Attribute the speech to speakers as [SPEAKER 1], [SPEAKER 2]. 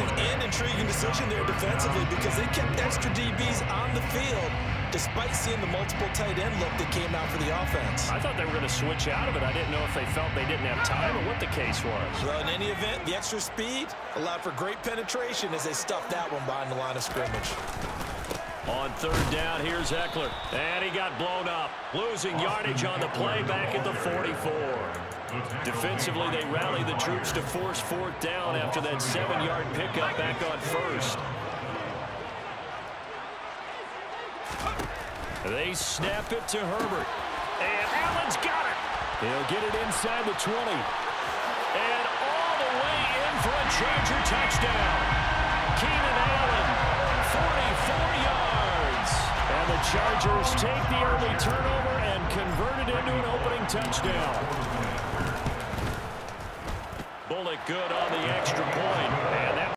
[SPEAKER 1] confusing and intriguing decision there defensively because they kept extra DBs on the field despite seeing the multiple tight end look that came out for the offense.
[SPEAKER 2] I thought they were going to switch out of it. I didn't know if they felt they didn't have time or what the case was.
[SPEAKER 1] Well, in any event, the extra speed allowed for great penetration as they stuffed that one behind the line of scrimmage.
[SPEAKER 2] On third down, here's Ekeler. And he got blown up. Losing yardage on the play back at the 44. Defensively, they rally the troops to force fourth down after that seven-yard pickup back on first. They snap it to Herbert. And Allen's got it. He'll get it inside the 20. And all the way in for a Charger touchdown. Keenan Allen, 44 yards. And the Chargers take the early turnover and convert it into an opening touchdown. Bullock good on the